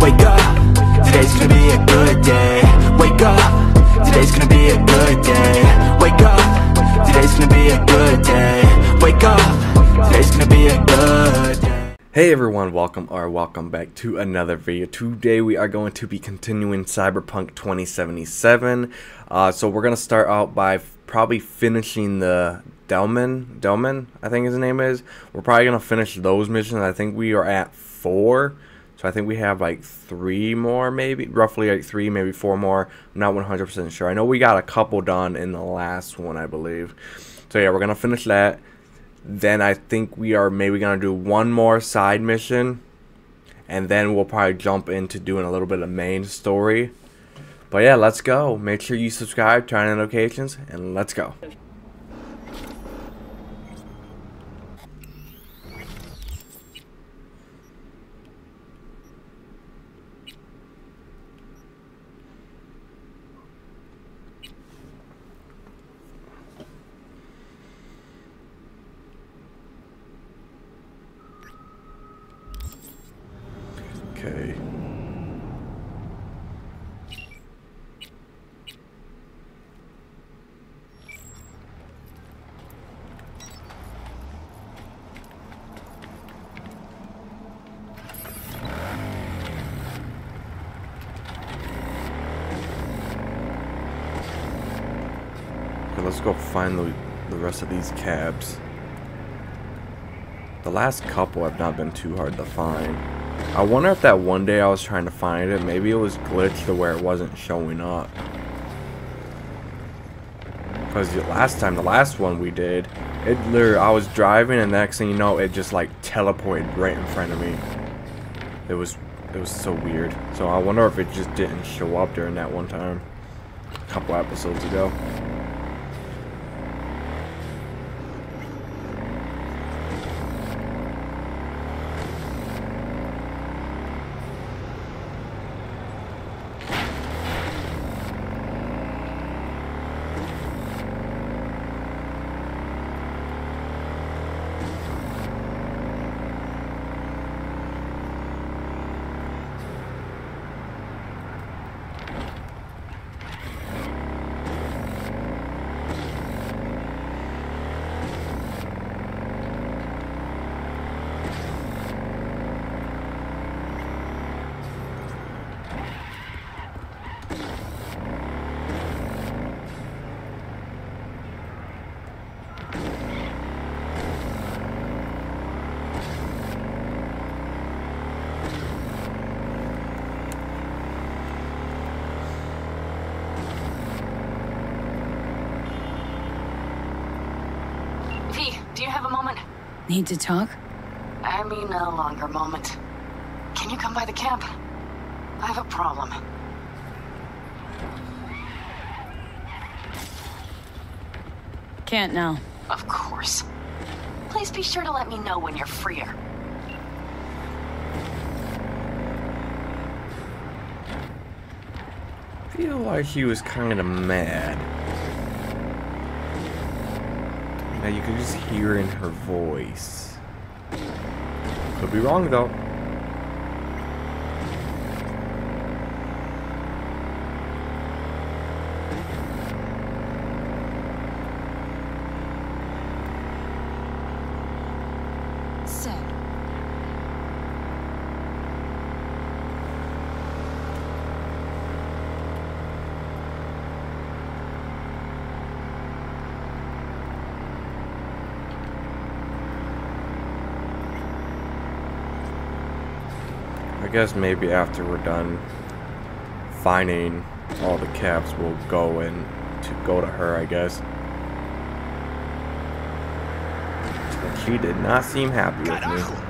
Wake up, today's gonna be a good day. Wake up, today's gonna be a good day. Wake up, today's gonna be a good day. Wake up, today's gonna be a good day. Hey everyone, welcome or welcome back to another video. Today we are going to be continuing Cyberpunk 2077. Uh, so we're going to start out by probably finishing the Delman, Delman, I think his name is. We're probably going to finish those missions. I think we are at four. So I think we have like three more, maybe roughly like three, maybe four more. I'm not 100% sure. I know we got a couple done in the last one, I believe. So yeah, we're gonna finish that. Then I think we are maybe gonna do one more side mission, and then we'll probably jump into doing a little bit of main story. But yeah, let's go. Make sure you subscribe, turn on notifications, and let's go. Okay. Okay, let's go find the, the rest of these cabs. The last couple have not been too hard to find. I wonder if that one day I was trying to find it, maybe it was glitched to where it wasn't showing up. Because the last time, the last one we did, it literally, I was driving and next thing you know, it just like teleported right in front of me. It was, it was so weird. So I wonder if it just didn't show up during that one time. A couple episodes ago. V, do you have a moment? Need to talk? I mean, a longer moment. Can you come by the camp? I have a problem. Can't now. Of course. Please be sure to let me know when you're freer. feel like he was kind of mad. Now you can just hear in her voice. Could be wrong though. So, I guess maybe after we're done finding all the caps, we'll go and to go to her. I guess. But she did not seem happy with me.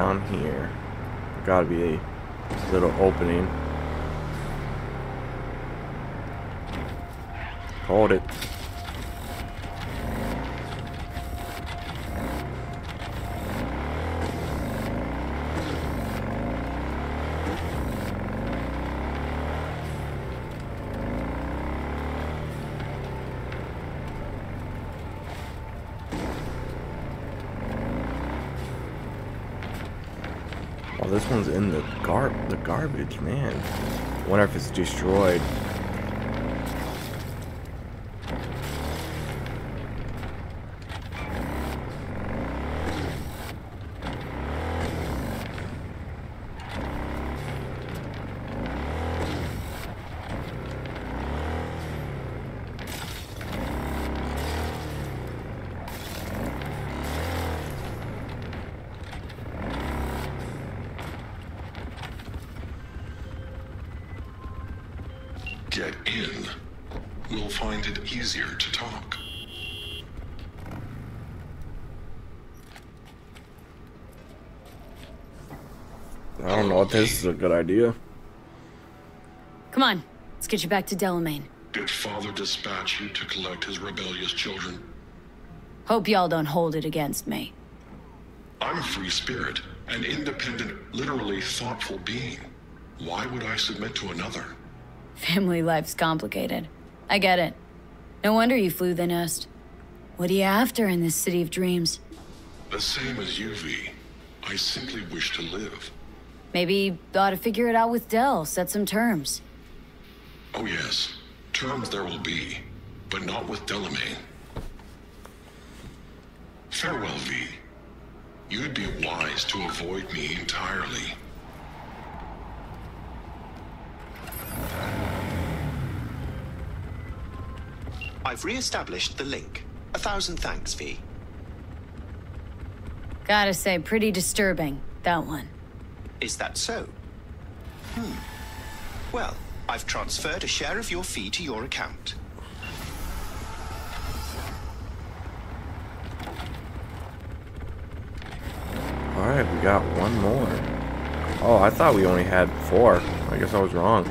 Down here. Gotta be a little opening. Hold it. Oh, this one's in the gar the man. Wonder if it's destroyed. Get in. We'll find it easier to talk. I don't know if this is a good idea. Come on, let's get you back to Delamain. Did Father dispatch you to collect his rebellious children? Hope y'all don't hold it against me. I'm a free spirit, an independent, literally thoughtful being. Why would I submit to another? Family life's complicated. I get it. No wonder you flew the nest. What are you after in this city of dreams? The same as you, V. I simply wish to live. Maybe you ought to figure it out with Dell, set some terms. Oh yes, terms there will be, but not with Delamain. Farewell, V. You'd be wise to avoid me entirely. I've re-established the link. A thousand thanks, V. Gotta say, pretty disturbing, that one. Is that so? Hmm. Well, I've transferred a share of your fee to your account. Alright, we got one more. Oh, I thought we only had four. I guess I was wrong.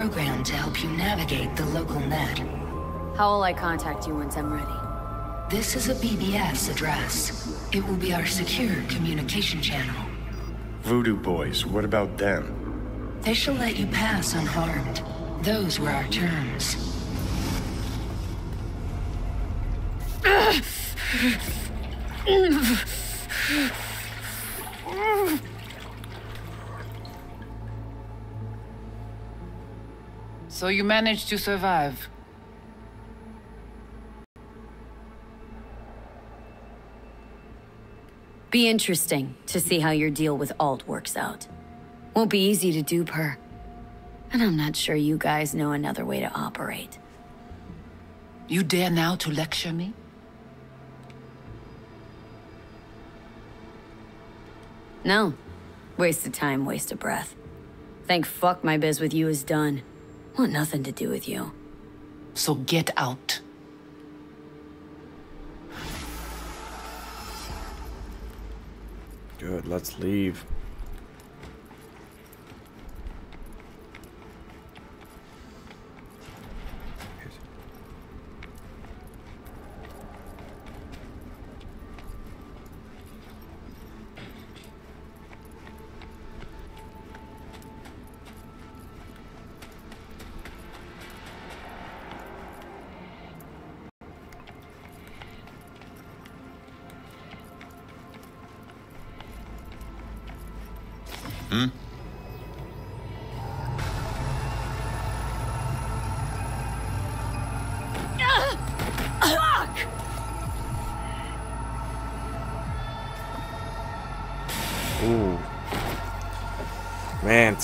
Program to help you navigate the local net. How will I contact you once I'm ready? This is a BBS address. It will be our secure communication channel. Voodoo Boys, what about them? They shall let you pass unharmed. Those were our terms. So you managed to survive. Be interesting to see how your deal with Alt works out. Won't be easy to dupe her. And I'm not sure you guys know another way to operate. You dare now to lecture me? No. Waste of time, waste of breath. Thank fuck my biz with you is done. Want nothing to do with you. So get out. Good, let's leave.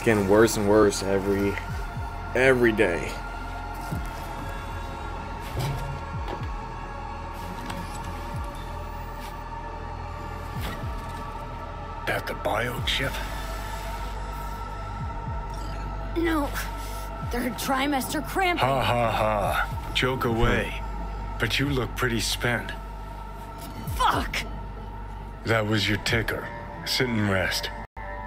Getting worse and worse every every day. That the biochip? No. Third trimester cramp. Ha ha ha. Joke away. But you look pretty spent. Fuck! That was your ticker. Sit and rest.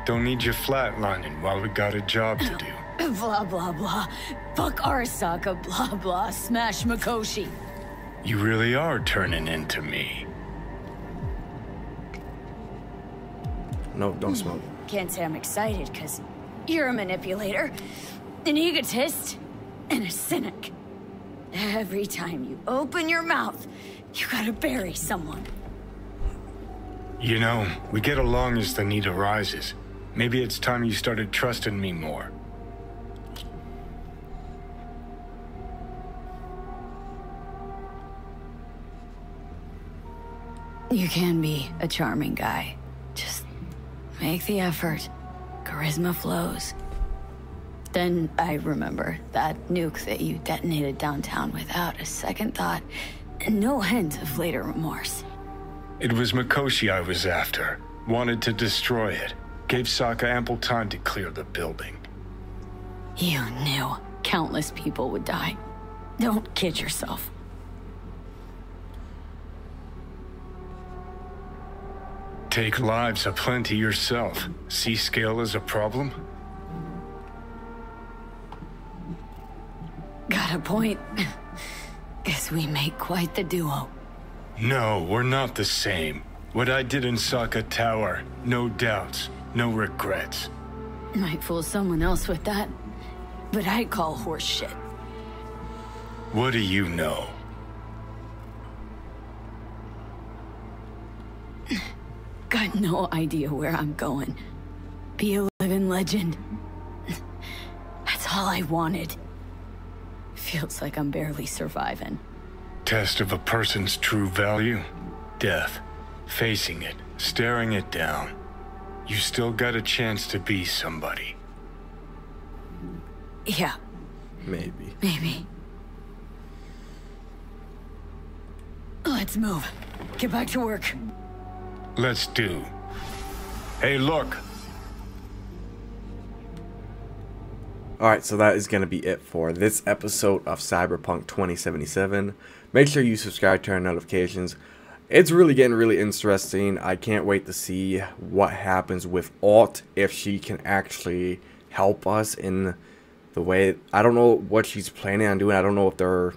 Don't need you flatlining while we got a job to do. Blah blah blah. Fuck Arasaka, blah blah. Smash Mikoshi. You really are turning into me. No, don't hmm. smoke. Can't say I'm excited, cause you're a manipulator, an egotist, and a cynic. Every time you open your mouth, you gotta bury someone. You know, we get along as the need arises. Maybe it's time you started trusting me more. You can be a charming guy. Just make the effort. Charisma flows. Then I remember that nuke that you detonated downtown without a second thought and no hint of later remorse. It was Mikoshi I was after. Wanted to destroy it. Gave Arasaka ample time to clear the building. You knew countless people would die. Don't kid yourself. Take lives aplenty yourself. See scale as a problem? Got a point. Guess we make quite the duo. No, we're not the same. What I did in Arasaka Tower, no doubts, no regrets. Might fool someone else with that, but I call horse shit. What do you know? Got no idea where I'm going. Be a living legend. That's all I wanted. Feels like I'm barely surviving. Test of a person's true value? Death. Facing it, staring it down. You still got a chance to be somebody. Yeah, Maybe. maybe. Let's move. Get back to work. Let's do. Hey, look! Alright, so that is going to be it for this episode of Cyberpunk 2077. Make sure you subscribe, turn on notifications. It's really getting really interesting. I can't wait to see what happens with Alt, if she can actually help us in the way I don't know what she's planning on doing. I don't know if they're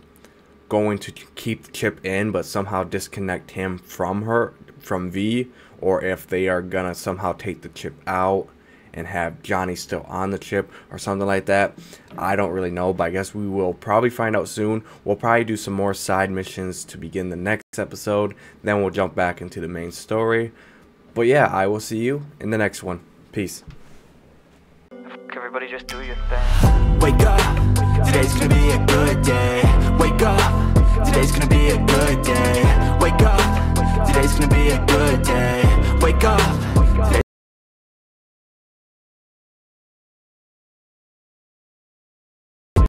going to keep chip in but somehow disconnect him from her from V or if they are gonna somehow take the chip out and have Johnny still on the chip or something like that. I don't really know, but I guess we will probably find out soon. We'll probably do some more side missions to begin the next episode. Then we'll jump back into the main story. But yeah, I will see you in the next one. Peace. Everybody just do your thing. Wake up, today's gonna be a good day. Wake up, today's gonna be a good day. Wake up, today's gonna be a good